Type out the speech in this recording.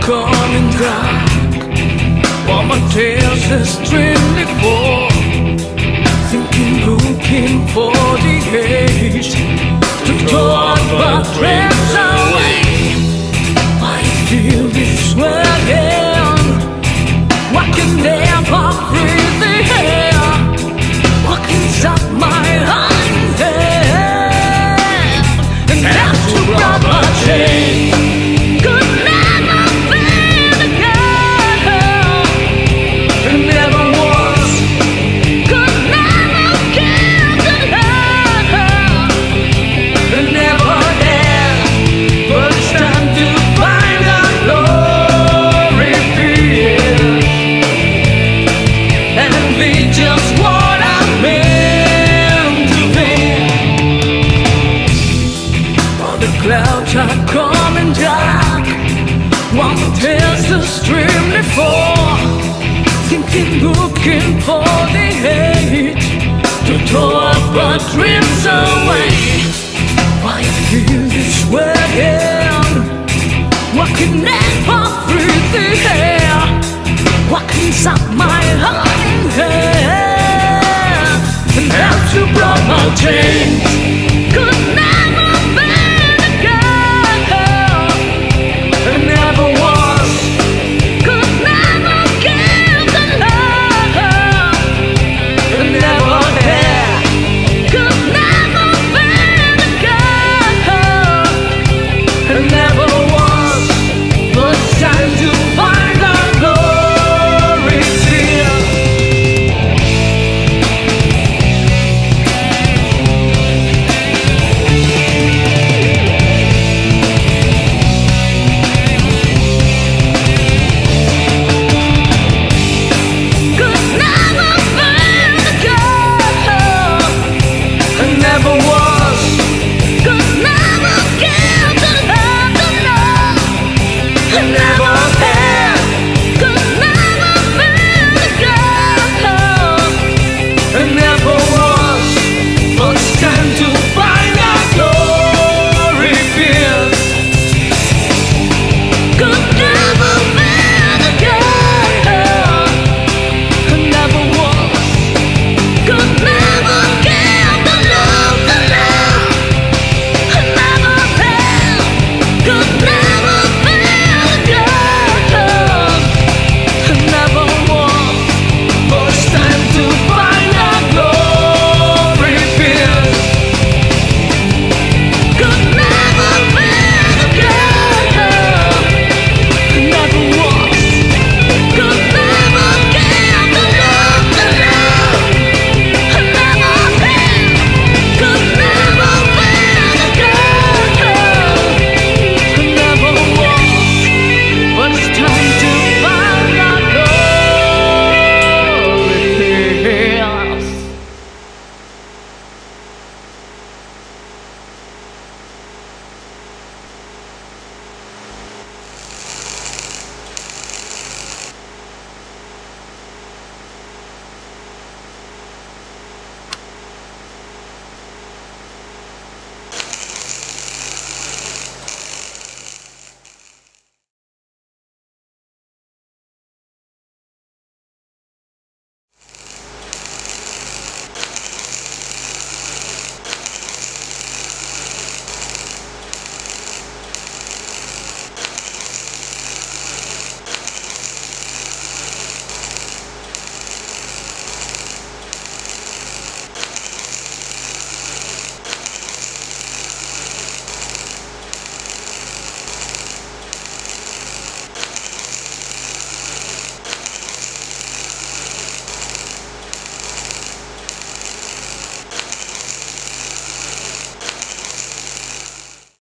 coming dark While my tears are streaming for Thinking, looking for the age coming dark While the tears are streaming fall Thinking, looking for the hate To talk but dreams away. Why I feel this way Why can never breathe the air? Can stop my heart and have to my chain